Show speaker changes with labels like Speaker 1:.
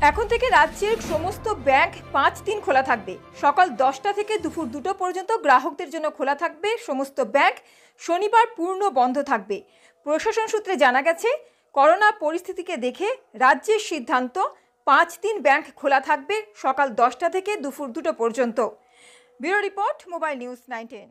Speaker 1: এখন থেকে রাজ্যের সমস্ত ব্যাংক পাঁচ দিন খোলা থাকবে। সকাল দশটা থেকে দুপুর দুটো পর্যন্ত গ্রাহকদের জন্য খোলা থাকবে। সমস্ত ব্যাংক শনিবার পূর্ণ বন্ধ থাকবে। প্রশাসন সূত্রে জানা গেছে, করোনা পরিস্থিতিকে দেখে রাজ্যের সিদ্ধান্ত পাঁচ দিন ব্যাংক খোলা থাকবে সকাল দশটা থেকে দুপুর দুটো পর্যন্ত। Bureau report, mobile news nineteen.